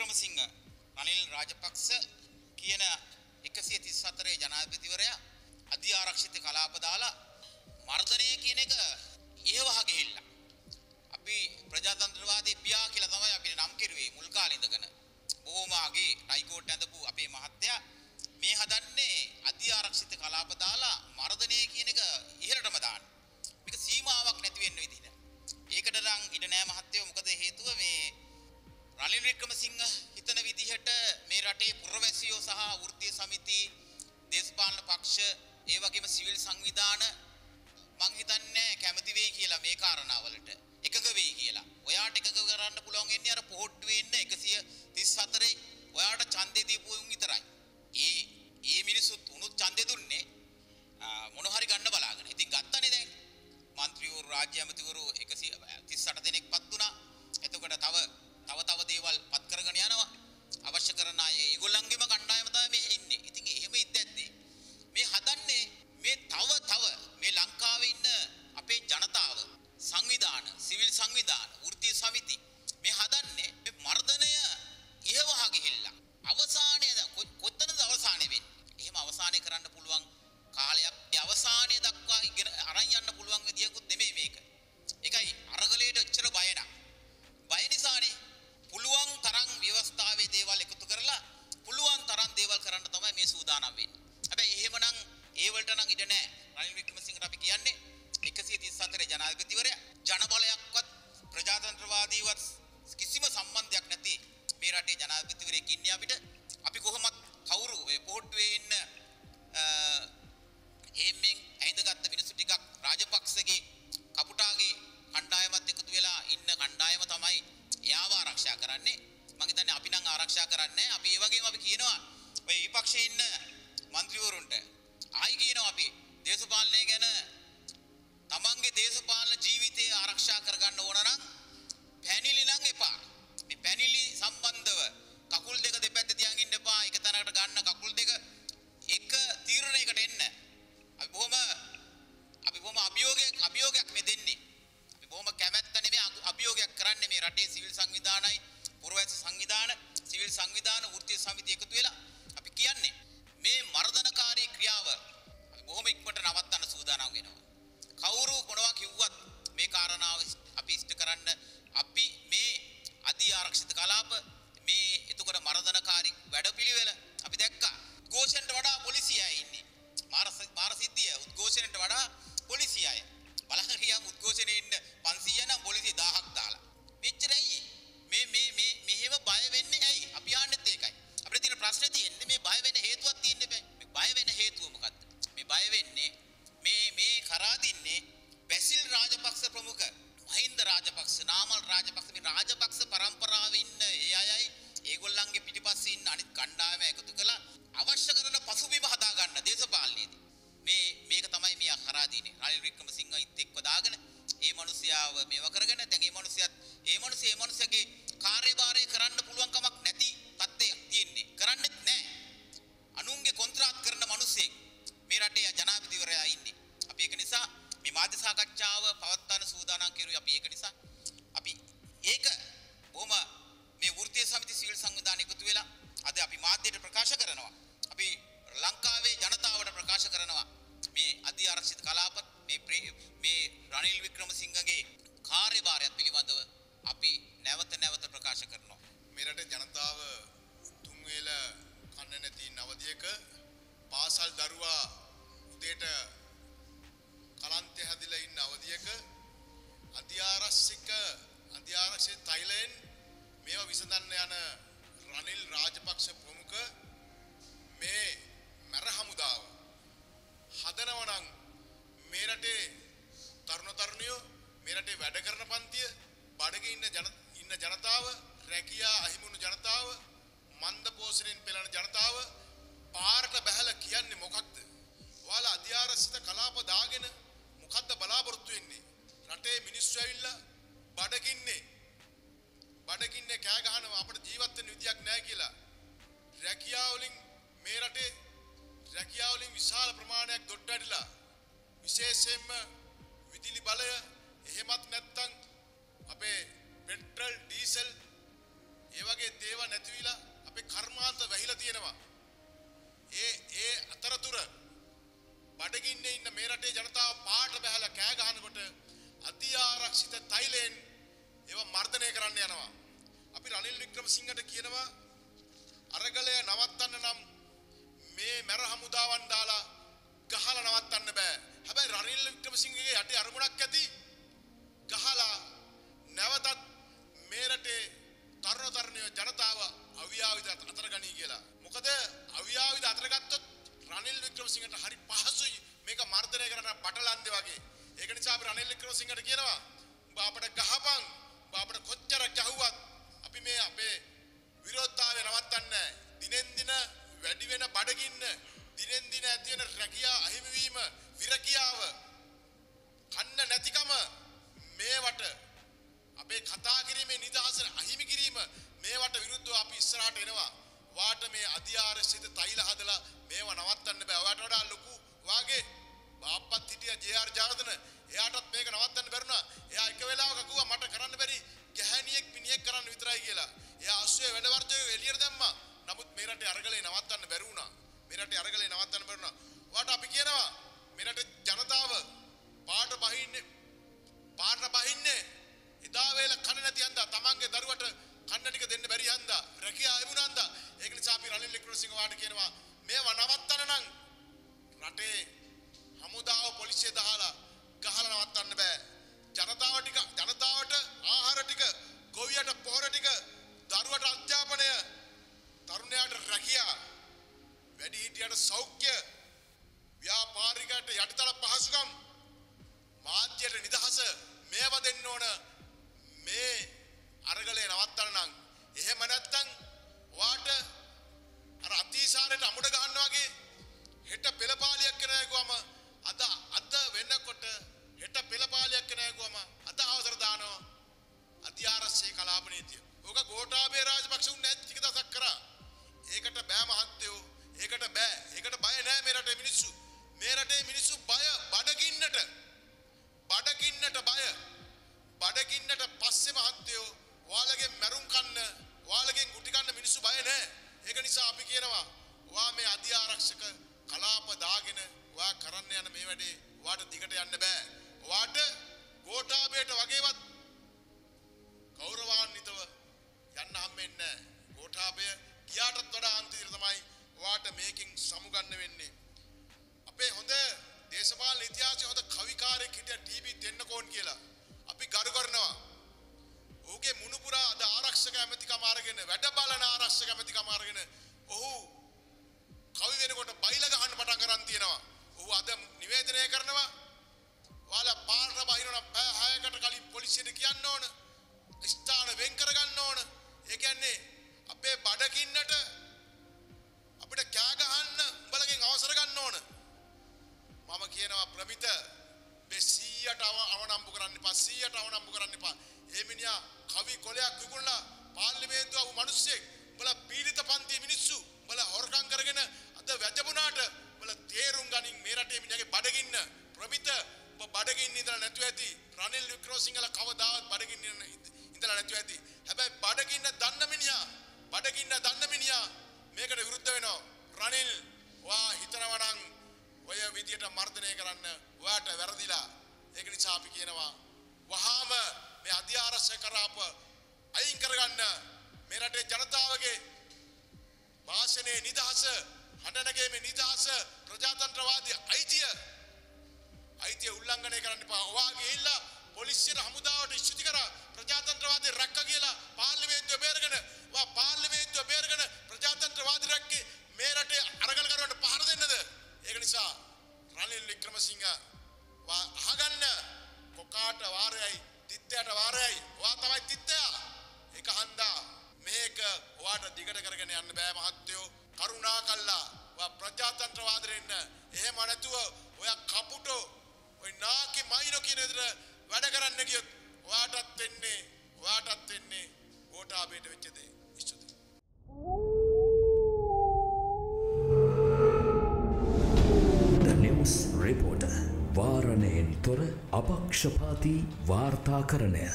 වික්‍රමසිංහ රනිල් රාජපක්ෂ කියන 134 ජනාධිපතිවරයා අධි ආරක්ෂිත කලාප දාලා මර්ධනය කියන එක ඒවහ ගිහිල්ලා. අපි ප්‍රජාතන්ත්‍රවාදී පියා කියලා තමයි අපි නම් කිරුවේ මුල් කාලේ ඉඳගෙන. බොහොම අගේ හයිකෝට් ඇඳපු ඒ වගේම සිවිල් සංවිධාන මං හිතන්නේ කැමති වෙයි කියලා මේ කාරණාවලට එකග වෙයි කියලා. ඔයාට එකග කරන්න පුළුවන් වෙන්නේ අර පොහොට්ටුවේ ඉන්න 134 ඔයාට ඡන්දේ දීපු උන් විතරයි. ඒ ඒ මිනිස්සුත් උනුත් ඡන්දේ දුන්නේ මොන හරි ගන්න බලාගෙන. ඉතින් ගත්තනේ දැන්. മന്ത്രിയൂർ രാജ്യാമതിയൂർ සංවිධානයි පුරවැසි සංවිධාන සිවිල් සංවිධාන වෘත්තීය සමිති එකතු වෙලා අපි කියන්නේ මේ මර්ධනකාරී ක්‍රියාව අපි බොහොම ඉක්මනට නවත්තන්න සූදානම් වෙනවා. කවුරු මොනවා කිව්වත් මේ කාරණාව අපි ඉෂ්ට කරන්න අපි මේ අධි ආරක්ෂිත කලාප මේ එතකොට මර්ධනකාරී වැඩ මේවා කරගෙන දැන් මේ මිනිස්සයත් මේ මිනිස්සු මේ මිනිස්සගේ කාර්යභාරය කරන්න පුළුවන් කමක් බඩකින්නේ බඩකින්නේ කෑ ගහනවා අපිට ජීවත් වෙන්න විදියක් නැහැ කියලා. රැකියාව වලින් මේ රටේ රැකියාව වලින් විශාල ප්‍රමාණයක් දොඩ වැඩිලා විශේෂයෙන්ම හරි පහසුයි මේක මර්ධනය කරන්න බටලන්දේ වගේ. ඒක නිසා අපි රනිල් වික්‍රමසිංහට කියනවා උඹ අපට ගහපන් උඹ අපට කොච්චර ගැහුවත් අපි මේ අපේ විරෝධතාවය නවත්තන්නේ නැහැ. දිනෙන් දින වැඩි වෙන බඩගින්න දිනෙන් දින ඇති වෙන රැකියා අහිමිවීම විරකියාව කන්න හෙට පෙළපාලියක් කරනගුවම අද අවසර දානවා අධ්‍යාරස්සේ කලාප නීතිය. ඕක ගෝඨාභය රාජපක්ෂ උන් නැති ටික දසක් කරා. ඒකට බෑ මහත්තයෝ. ඒකට බෑ. ඒකට බය නෑ මේ රටේ මිනිස්සු. මේ රටේ මිනිස්සු බය බඩගින්නට බඩගින්නට බය බඩගින්නට පස්සේ මහත්තයෝ ඔයාලගේ මැරුම් කන්න ඔයාලගෙන් ගුටි කන්න මිනිස්සු බය නැහැ. ඒක නිසා අපි කියනවා ඔයා මේ අධි ආරක්ෂක කලාප දාගෙන ඔයා කරන්න යන මේ වැඩේ ඔයාට දිගට යන්න බෑ. ඔයාට ගෝඨාභයට වගේවත් ගෞරවාන්විතව යන්න හම්බෙන්නේ නැහැ. ගෝඨාභය ගියාටත් වඩා අන්තිමට තමයි ඔයාට මේකෙන් සමුගන්න වෙන්නේ. අපේ හොඳ දේශපාලන ඉතිහාසයේ හොඳ කවිකාරයෙක් හිටියා ටීබී දෙන්නකෝන් කියලා. අපි ගරු කරනවා. ඔහුගේ මුණුපුරා අද ආරක්ෂක ඇමතිකම අරගෙන වැඩ බලන ආරක්ෂක ඇමතිකම අරගෙන ඔහු කවි වෙනකොට බයිල ගහන්න පටන් කරන්න එපා 100ට අවනම්බු කරන්න එපා. ඒ මිනිහා කවි කොලයක් විකුණලා පාර්ලිමේන්තුව වු මිනිස්සෙක්. උඹලා පීඩිත පන්තියේ මිනිස්සු. උඹලා හොරකම් කරගෙන අද වැජබුණාට උඹලා තේරුම් ගනින් මේ රටේ මිනිහාගේ බඩගින්න ප්‍රමිත ඔබ බඩගින්න ඉඳලා නැතුව ඇති. රනිල් වික්‍රමසිංහල කවදාවත් බඩගින්න ඉඳලා නැතුව ඇති. හැබැයි බඩගින්න දන්න මිනිහා බඩගින්න දන්න මිනිහා මේකට විරුද්ධ වෙනවා. රනිල් වා හිතනවා නම් ඔය විදියට මර්ධනය කරන්න ඔයාට වැරදිලා. ඒක නිසා අපි කියනවා වහාම මේ අධ්‍යාරස්‍ය කරාප අයින් කරගන්න මේ රටේ ජනතාවගේ භාෂණයේ නිදහස හඬනගීමේ නිදහස ප්‍රජාතන්ත්‍රවාදී අයිතිය අයිතිය උල්ලංඝනය කරන්න එපා. ඔයාගේ ඉල්ලා පොලිසියට හමුදාවට ස්තුති කරා ප්‍රජාතන්ත්‍රවාදී රැක්ක කියලා පාර්ලිමේන්තුව බේරගෙන වා පාර්ලිමේන්තුව බේරගෙන ප්‍රජාතන්ත්‍රවාදී රැක්කේ මේ රටේ අරගලකරුවන්ට පහර දෙන්නද? Reporter වාරණයෙන් තොර අපක්ෂපාති වාර්තාකරණය